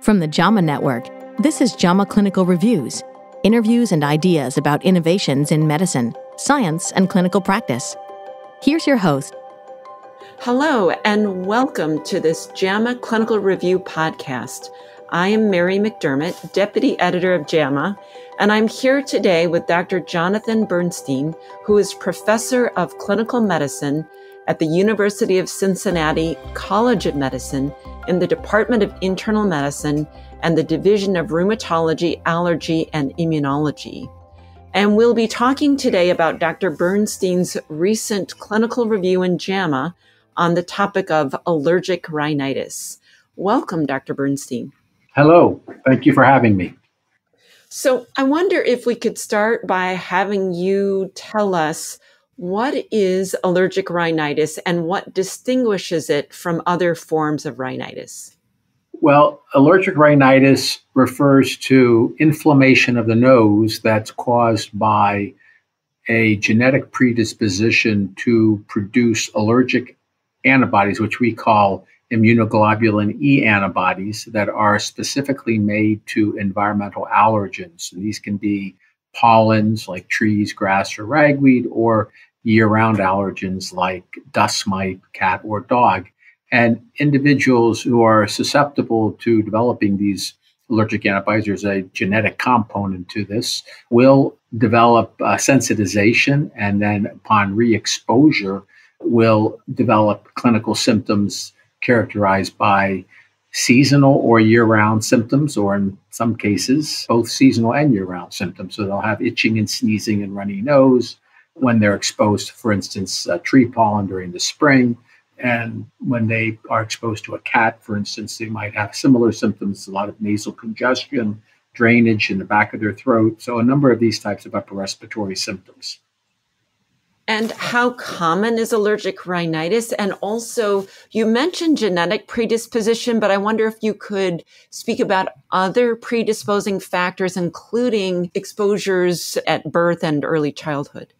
From the JAMA Network, this is JAMA Clinical Reviews interviews and ideas about innovations in medicine, science, and clinical practice. Here's your host. Hello, and welcome to this JAMA Clinical Review podcast. I am Mary McDermott, Deputy Editor of JAMA, and I'm here today with Dr. Jonathan Bernstein, who is Professor of Clinical Medicine at the University of Cincinnati College of Medicine in the Department of Internal Medicine and the Division of Rheumatology, Allergy, and Immunology. And we'll be talking today about Dr. Bernstein's recent clinical review in JAMA on the topic of allergic rhinitis. Welcome, Dr. Bernstein. Hello. Thank you for having me. So, I wonder if we could start by having you tell us what is allergic rhinitis and what distinguishes it from other forms of rhinitis? Well, allergic rhinitis refers to inflammation of the nose that's caused by a genetic predisposition to produce allergic antibodies, which we call immunoglobulin E antibodies, that are specifically made to environmental allergens. And these can be pollens like trees, grass, or ragweed, or year round allergens like dust mite, cat, or dog. And individuals who are susceptible to developing these allergic antibodies, there's a genetic component to this, will develop uh, sensitization and then upon re exposure will develop clinical symptoms characterized by seasonal or year round symptoms, or in some cases, both seasonal and year round symptoms. So they'll have itching and sneezing and runny nose, when they're exposed for instance, uh, tree pollen during the spring. And when they are exposed to a cat, for instance, they might have similar symptoms, a lot of nasal congestion, drainage in the back of their throat. So, a number of these types of upper respiratory symptoms. And how common is allergic rhinitis? And also, you mentioned genetic predisposition, but I wonder if you could speak about other predisposing factors, including exposures at birth and early childhood.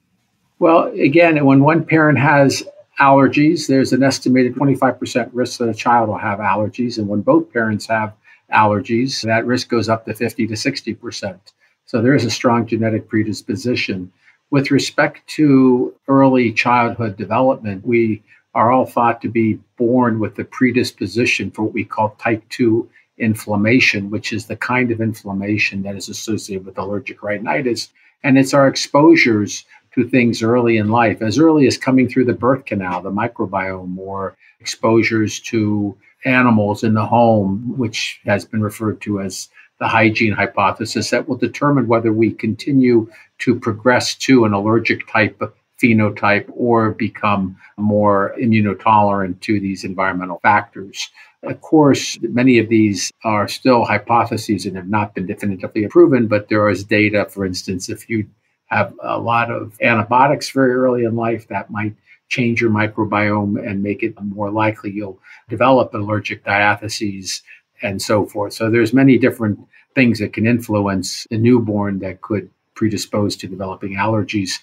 Well, again, when one parent has allergies, there's an estimated 25% risk that a child will have allergies. And when both parents have allergies, that risk goes up to 50 to 60%. So there is a strong genetic predisposition. With respect to early childhood development, we are all thought to be born with the predisposition for what we call type 2 inflammation, which is the kind of inflammation that is associated with allergic rhinitis. And it's our exposures to things early in life, as early as coming through the birth canal, the microbiome, or exposures to animals in the home, which has been referred to as the hygiene hypothesis, that will determine whether we continue to progress to an allergic type phenotype or become more immunotolerant to these environmental factors. Of course, many of these are still hypotheses and have not been definitively proven, but there is data, for instance, if you have a lot of antibiotics very early in life that might change your microbiome and make it more likely you'll develop allergic diatheses and so forth. So there's many different things that can influence the newborn that could predispose to developing allergies.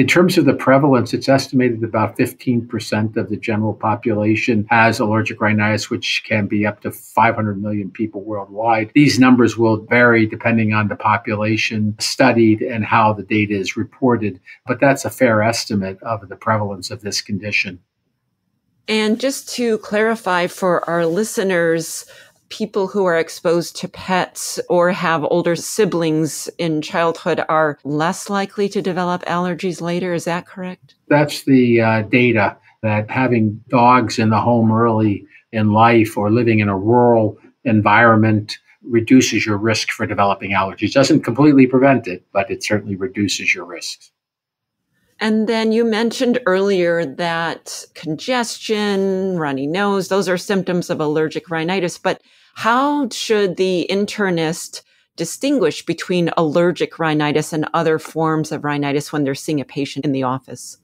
In terms of the prevalence, it's estimated about 15% of the general population has allergic rhinitis, which can be up to 500 million people worldwide. These numbers will vary depending on the population studied and how the data is reported, but that's a fair estimate of the prevalence of this condition. And just to clarify for our listeners, people who are exposed to pets or have older siblings in childhood are less likely to develop allergies later. Is that correct? That's the uh, data that having dogs in the home early in life or living in a rural environment reduces your risk for developing allergies. Doesn't completely prevent it, but it certainly reduces your risks. And then you mentioned earlier that congestion, runny nose, those are symptoms of allergic rhinitis. But how should the internist distinguish between allergic rhinitis and other forms of rhinitis when they're seeing a patient in the office?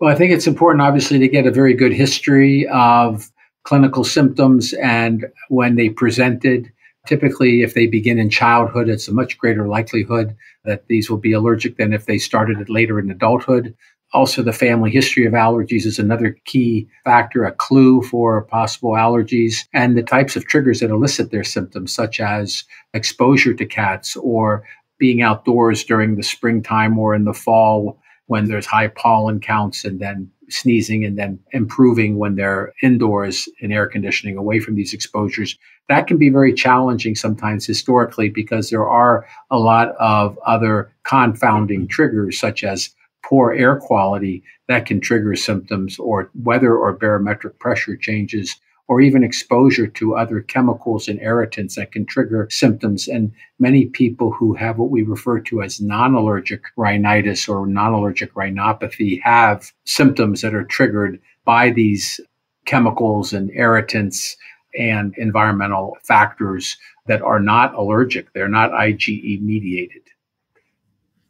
Well, I think it's important, obviously, to get a very good history of clinical symptoms and when they presented. Typically, if they begin in childhood, it's a much greater likelihood that these will be allergic than if they started it later in adulthood. Also, the family history of allergies is another key factor, a clue for possible allergies, and the types of triggers that elicit their symptoms, such as exposure to cats or being outdoors during the springtime or in the fall when there's high pollen counts and then sneezing and then improving when they're indoors in air conditioning away from these exposures. That can be very challenging sometimes historically because there are a lot of other confounding triggers, such as poor air quality, that can trigger symptoms, or weather or barometric pressure changes or even exposure to other chemicals and irritants that can trigger symptoms. And many people who have what we refer to as non allergic rhinitis or non allergic rhinopathy have symptoms that are triggered by these chemicals and irritants and environmental factors that are not allergic. They're not IgE mediated.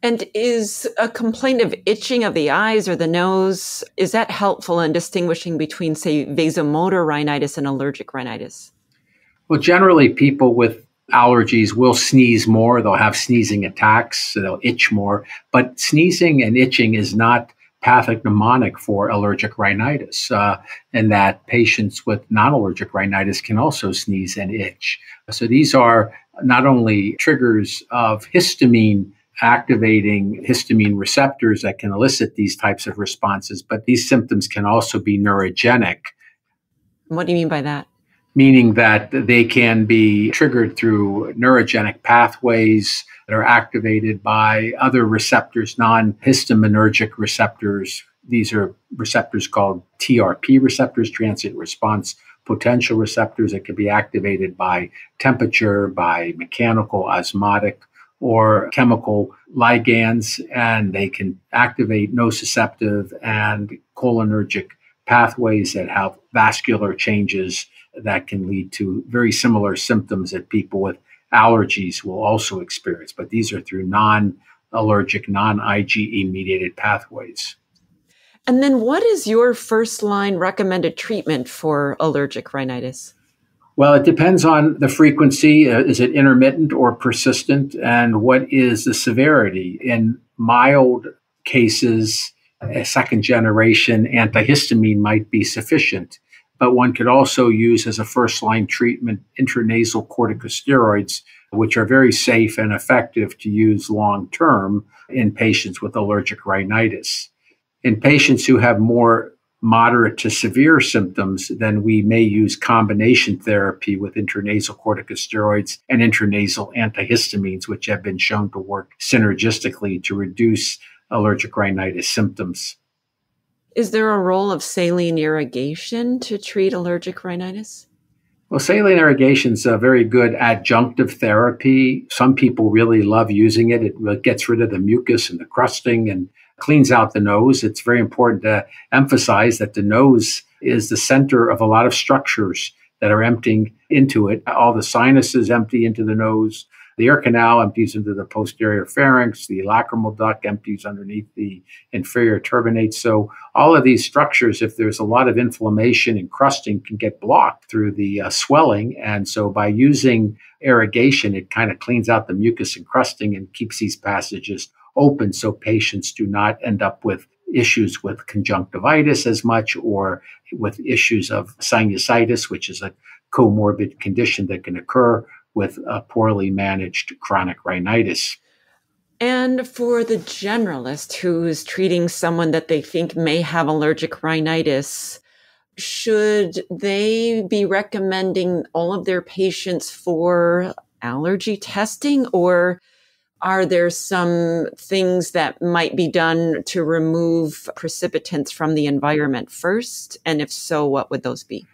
And is a complaint of itching of the eyes or the nose, is that helpful in distinguishing between, say, vasomotor rhinitis and allergic rhinitis? Well, generally, people with allergies will sneeze more. They'll have sneezing attacks. So they'll itch more. But sneezing and itching is not pathognomonic for allergic rhinitis, uh, and that patients with non allergic rhinitis can also sneeze and itch. So these are not only triggers of histamine activating histamine receptors that can elicit these types of responses, but these symptoms can also be neurogenic. What do you mean by that? Meaning that they can be triggered through neurogenic pathways that are activated by other receptors, non histaminergic receptors. These are receptors called TRP receptors, transient response potential receptors that can be activated by temperature, by mechanical, osmotic, or chemical ligands, and they can activate nociceptive and cholinergic pathways that have vascular changes that can lead to very similar symptoms that people with allergies will also experience. But these are through non allergic, non IgE mediated pathways. And then, what is your first line recommended treatment for allergic rhinitis? Well, it depends on the frequency. Uh, is it intermittent or persistent? And what is the severity? In mild cases, a second generation antihistamine might be sufficient. But one could also use as a first line treatment intranasal corticosteroids, which are very safe and effective to use long term in patients with allergic rhinitis. In patients who have more moderate to severe symptoms, then we may use combination therapy with intranasal corticosteroids and intranasal antihistamines, which have been shown to work synergistically to reduce allergic rhinitis symptoms. Is there a role of saline irrigation to treat allergic rhinitis? Well, saline irrigation is a very good adjunctive therapy. Some people really love using it. It gets rid of the mucus and the crusting and cleans out the nose. It's very important to emphasize that the nose is the center of a lot of structures that are emptying into it. All the sinuses empty into the nose. The ear canal empties into the posterior pharynx. The lacrimal duct empties underneath the inferior turbinate. So all of these structures, if there's a lot of inflammation and crusting, can get blocked through the uh, swelling. And so by using irrigation, it kind of cleans out the mucus and crusting and keeps these passages open so patients do not end up with issues with conjunctivitis as much or with issues of sinusitis, which is a comorbid condition that can occur with a poorly managed chronic rhinitis. And for the generalist who is treating someone that they think may have allergic rhinitis, should they be recommending all of their patients for allergy testing or are there some things that might be done to remove precipitants from the environment first? And if so, what would those be?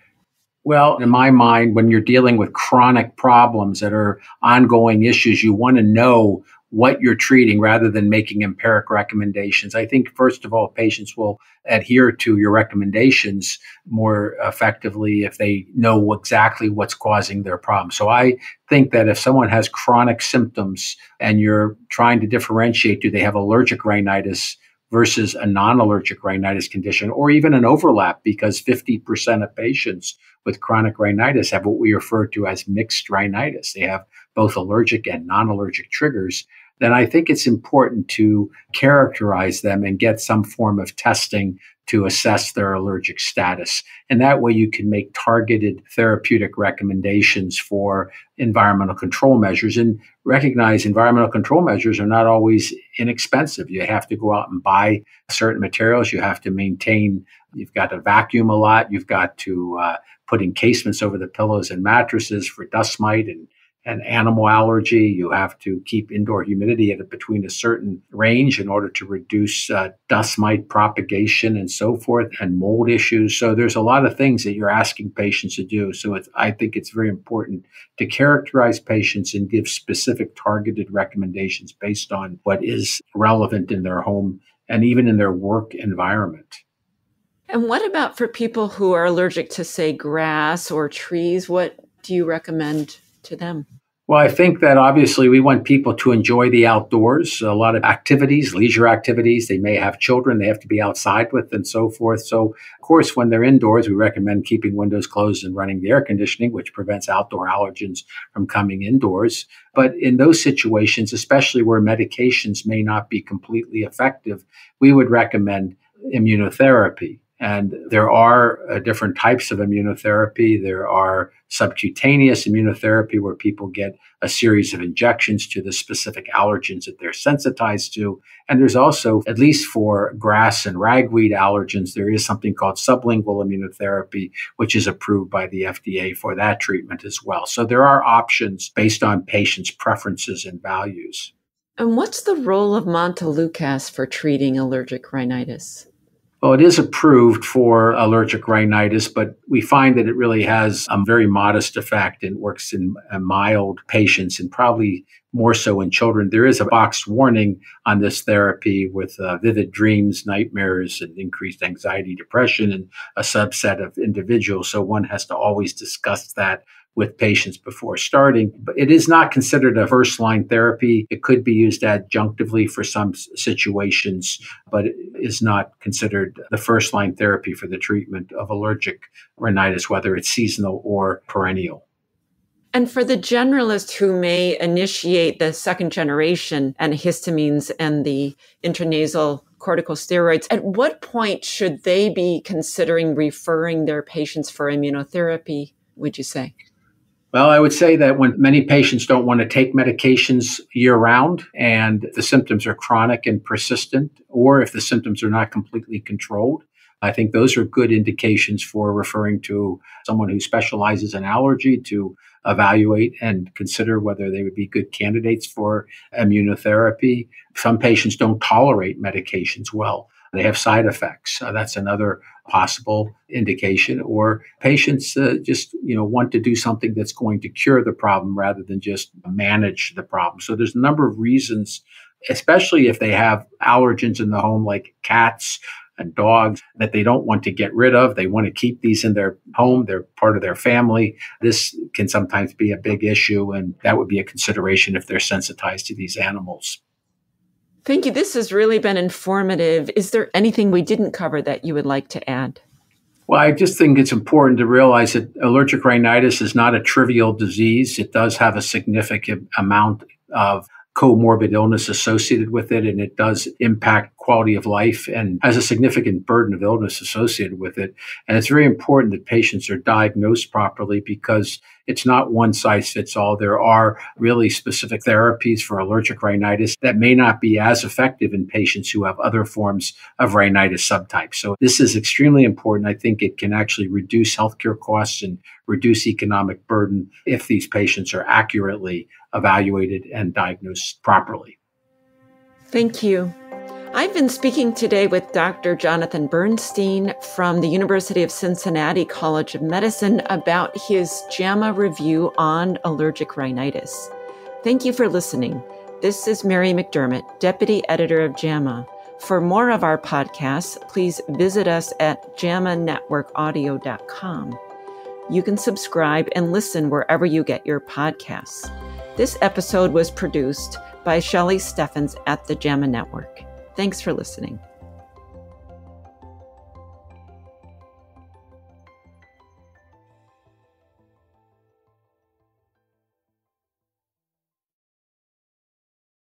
Well, in my mind, when you're dealing with chronic problems that are ongoing issues, you want to know what you're treating rather than making empiric recommendations. I think, first of all, patients will adhere to your recommendations more effectively if they know exactly what's causing their problem. So I think that if someone has chronic symptoms and you're trying to differentiate, do they have allergic rhinitis? versus a non allergic rhinitis condition, or even an overlap, because 50% of patients with chronic rhinitis have what we refer to as mixed rhinitis. They have both allergic and non allergic triggers then I think it's important to characterize them and get some form of testing to assess their allergic status. And that way you can make targeted therapeutic recommendations for environmental control measures and recognize environmental control measures are not always inexpensive. You have to go out and buy certain materials. You have to maintain, you've got to vacuum a lot. You've got to uh, put encasements over the pillows and mattresses for dust mite and an animal allergy. You have to keep indoor humidity at between a certain range in order to reduce uh, dust mite propagation and so forth, and mold issues. So there's a lot of things that you're asking patients to do. So I think it's very important to characterize patients and give specific targeted recommendations based on what is relevant in their home and even in their work environment. And what about for people who are allergic to, say, grass or trees? What do you recommend to them? Well, I think that obviously we want people to enjoy the outdoors, a lot of activities, leisure activities. They may have children they have to be outside with and so forth. So, of course, when they're indoors, we recommend keeping windows closed and running the air conditioning, which prevents outdoor allergens from coming indoors. But in those situations, especially where medications may not be completely effective, we would recommend immunotherapy. And there are uh, different types of immunotherapy. There are subcutaneous immunotherapy, where people get a series of injections to the specific allergens that they're sensitized to. And there's also, at least for grass and ragweed allergens, there is something called sublingual immunotherapy, which is approved by the FDA for that treatment as well. So there are options based on patients' preferences and values. And what's the role of Montelukast for treating allergic rhinitis? Well, it is approved for allergic rhinitis, but we find that it really has a very modest effect and works in mild patients and probably more so in children. There is a box warning on this therapy with uh, vivid dreams, nightmares, and increased anxiety, depression, and a subset of individuals. So one has to always discuss that with patients before starting. But it is not considered a first line therapy. It could be used adjunctively for some situations, but it is not considered the first line therapy for the treatment of allergic rhinitis, whether it's seasonal or perennial. And for the generalist who may initiate the second generation antihistamines and the intranasal corticosteroids, at what point should they be considering referring their patients for immunotherapy, would you say? Well, I would say that when many patients don't want to take medications year round and the symptoms are chronic and persistent, or if the symptoms are not completely controlled, I think those are good indications for referring to someone who specializes in allergy to evaluate and consider whether they would be good candidates for immunotherapy. Some patients don't tolerate medications well. They have side effects. Uh, that's another possible indication. Or patients uh, just you know want to do something that's going to cure the problem rather than just manage the problem. So there's a number of reasons, especially if they have allergens in the home like cats and dogs that they don't want to get rid of. They want to keep these in their home. They're part of their family. This can sometimes be a big issue, and that would be a consideration if they're sensitized to these animals. Thank you. This has really been informative. Is there anything we didn't cover that you would like to add? Well, I just think it's important to realize that allergic rhinitis is not a trivial disease. It does have a significant amount of comorbid illness associated with it, and it does impact quality of life and has a significant burden of illness associated with it. And it's very important that patients are diagnosed properly because it's not one size fits all. There are really specific therapies for allergic rhinitis that may not be as effective in patients who have other forms of rhinitis subtypes. So this is extremely important. I think it can actually reduce healthcare costs and reduce economic burden if these patients are accurately evaluated and diagnosed properly. Thank you. I've been speaking today with Dr. Jonathan Bernstein from the University of Cincinnati College of Medicine about his JAMA review on allergic rhinitis. Thank you for listening. This is Mary McDermott, Deputy Editor of JAMA. For more of our podcasts, please visit us at jamanetworkaudio.com. You can subscribe and listen wherever you get your podcasts. This episode was produced by Shelley Steffens at the JAMA Network. Thanks for listening.